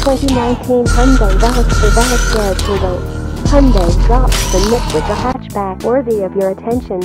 2019 Hyundai Veloster Veloster Turbo. Hyundai drops the myth with a hatchback worthy of your attention.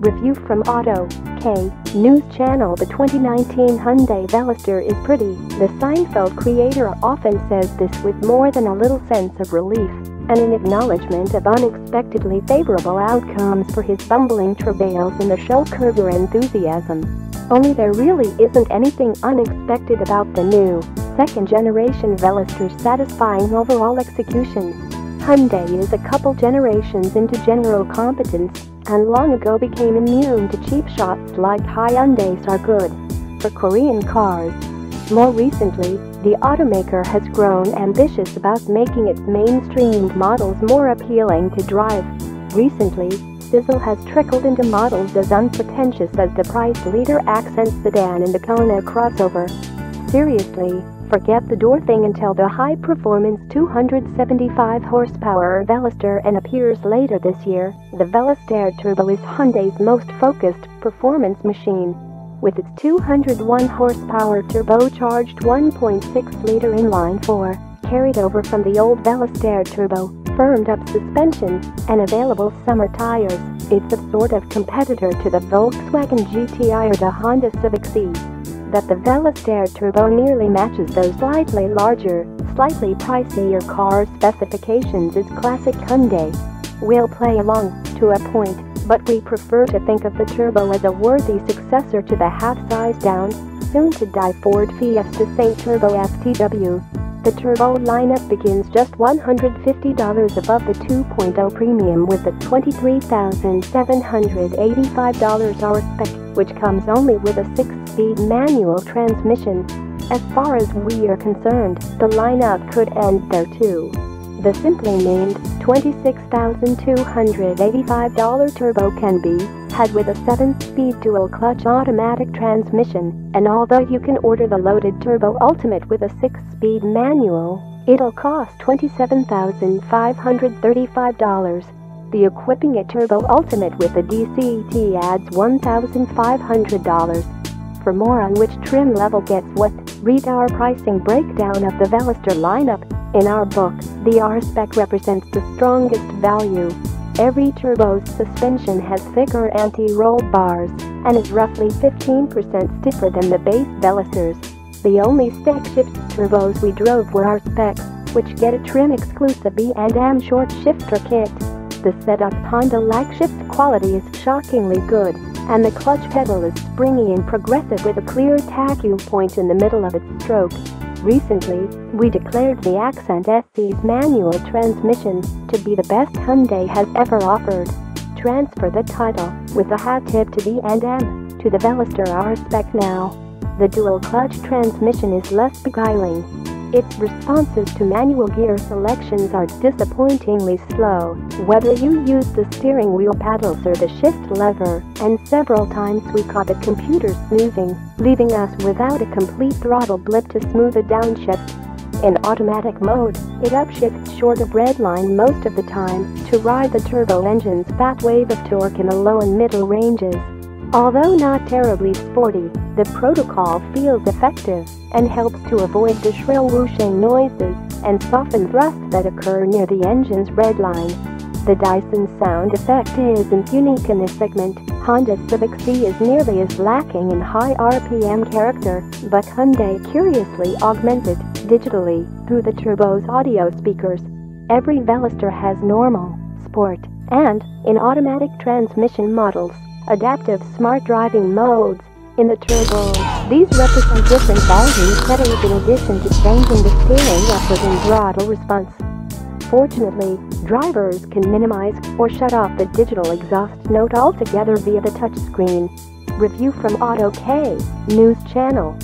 Review from Auto K News Channel The 2019 Hyundai Veloster is pretty. The Seinfeld creator often says this with more than a little sense of relief and an acknowledgement of unexpectedly favorable outcomes for his bumbling travails in the show Curb Your Enthusiasm. Only there really isn't anything unexpected about the new, second-generation Veloster's satisfying overall execution. Hyundai is a couple generations into general competence, and long ago became immune to cheap shots like Hyundais are good for Korean cars. More recently, the automaker has grown ambitious about making its mainstreamed models more appealing to drive. Recently, sizzle has trickled into models as unpretentious as the price leader accent sedan and the Kona crossover. Seriously, forget the door thing until the high-performance 275 horsepower Veloster N appears later this year. The Veloster Turbo is Hyundai's most focused performance machine. With its 201 horsepower turbocharged 1.6-liter inline-four, carried over from the old Veloster Turbo, firmed-up suspension, and available summer tires, it's a sort of competitor to the Volkswagen GTI or the Honda Civic Si. That the Veloster Turbo nearly matches those slightly larger, slightly pricier car specifications is classic Hyundai. We'll play along, to a point, but we prefer to think of the Turbo as a worthy successor to the half-size down, soon-to-die Ford Fiesta ST. Turbo FTW. The Turbo lineup begins just $150 above the 2.0 premium with the $23,785 R spec, which comes only with a 6-speed manual transmission. As far as we are concerned, the lineup could end there too. The simply named $26,285 turbo can be had with a 7-speed dual-clutch automatic transmission, and although you can order the loaded Turbo Ultimate with a 6-speed manual, it'll cost $27,535. The equipping a Turbo Ultimate with a DCT adds $1,500. For more on which trim level gets what, read our pricing breakdown of the Veloster lineup. In our book, the R-Spec represents the strongest value. Every turbo's suspension has thicker anti-roll bars and is roughly 15% stiffer than the base Velosters. The only stick-shift turbos we drove were R-Specs, which get a trim-exclusive B&M short shifter kit. The setup Honda-like shift quality is shockingly good, and the clutch pedal is springy and progressive with a clear take-up point in the middle of its stroke. Recently, we declared the Accent SC's manual transmission to be the best Hyundai has ever offered. Transfer the title, with a hat tip to B&M, to the Veloster R-Spec now. The dual-clutch transmission is less beguiling. Its responses to manual gear selections are disappointingly slow, whether you use the steering wheel paddles or the shift lever, and several times we caught the computer snoozing, leaving us without a complete throttle blip to smooth a downshift. In automatic mode, it upshifts short of redline most of the time to ride the turbo engine's fat wave of torque in the low and middle ranges. Although not terribly sporty, the protocol feels effective and helps to avoid the shrill whooshing noises and soften thrusts that occur near the engine's redline. The Dyson sound effect isn't unique in this segment. Honda Civic Si is nearly as lacking in high RPM character, but Hyundai curiously augmented digitally through the turbo's audio speakers. Every Veloster has normal, sport, and, in automatic transmission models, adaptive smart driving modes. In the turbo, these represent different volume settings in addition to changing the steering upward and throttle response. Fortunately, drivers can minimize or shut off the digital exhaust note altogether via the touchscreen. Review from Autocar News Channel